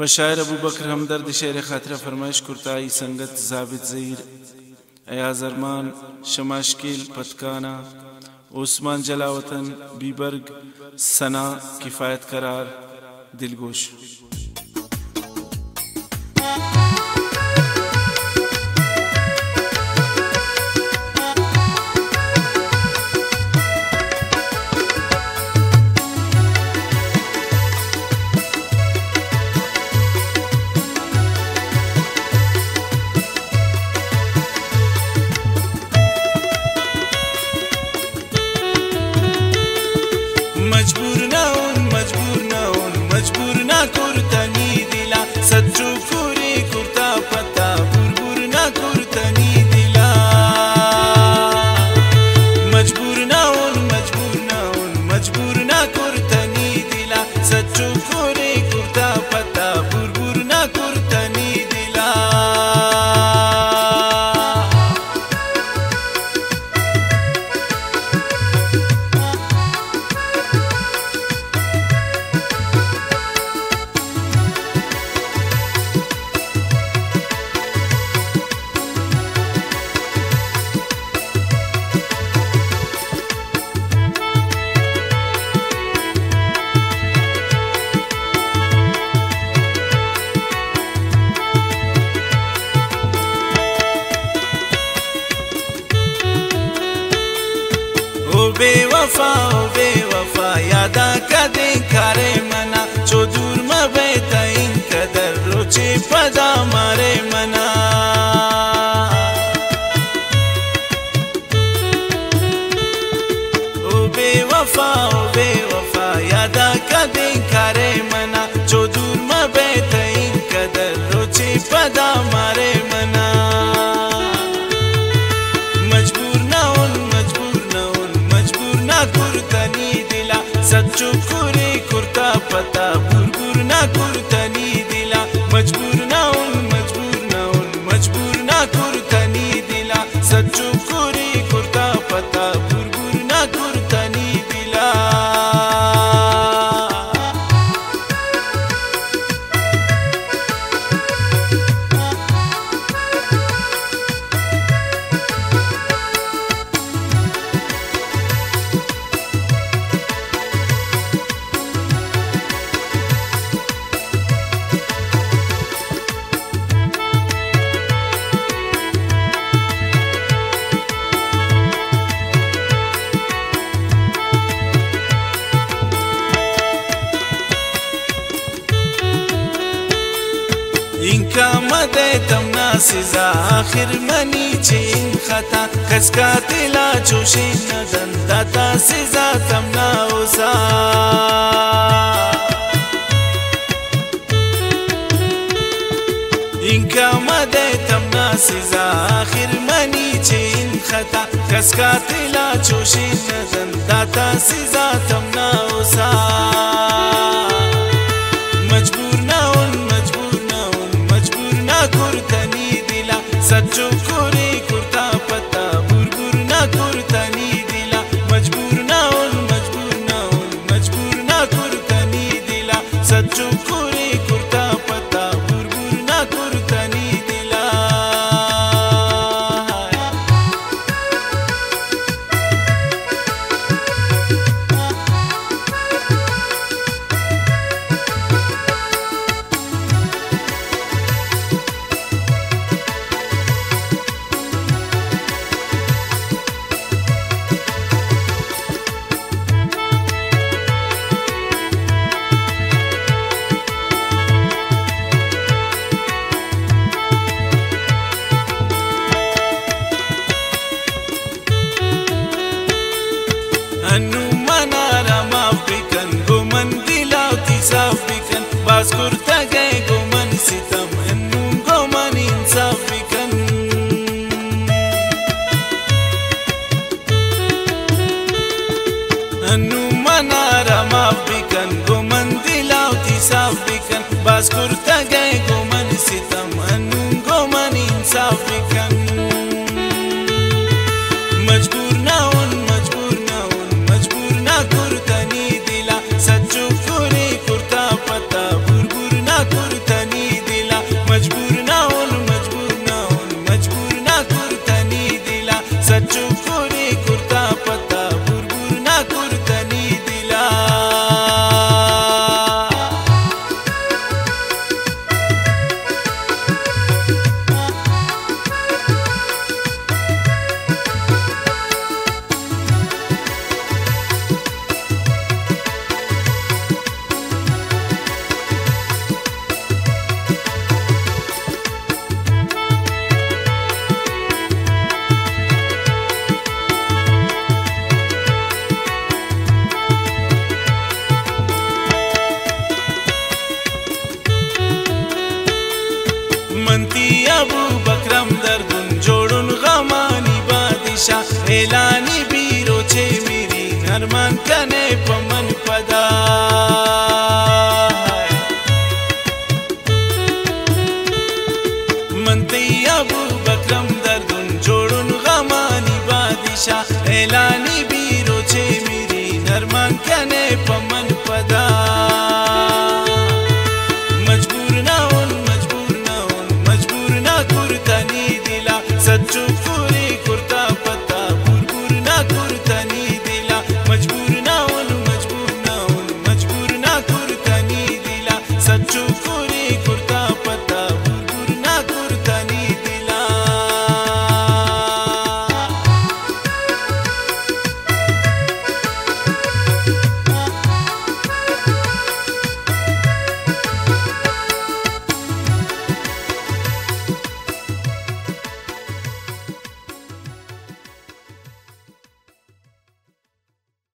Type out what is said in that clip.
په شاعر ابو بکر همدرد شعر خاطره فرمایش کورتای سنگت زابط زیر ایا زرمان شماشکیل پتکانا عثمان جلاوطن بیبرگ سنا کفایت قرار دلگوش wafa obe wafa yada kadin kare mana कुर्तनी दिला सच्चू कुरी कुर्ता पता اینکە مەدەێتم ناسیزا آخرمەنی چین خەتا کەس کاتیلا چوشی نەدەن داتا سیزاتەم ناوزا اینکە مەدەێتم ناسیزا آخرمەنی چین خەتا کەس کاتیلا چوشی نەدەن داتا سیزاتەم ناوزا Kutagae goma ni sita manu goma ni کنه په من پدا من دی ابو بکرم دردون جوړون غمانی بادشاہ اعلانی بیرو چه میری نرمان کنه په من پدا